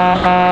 Música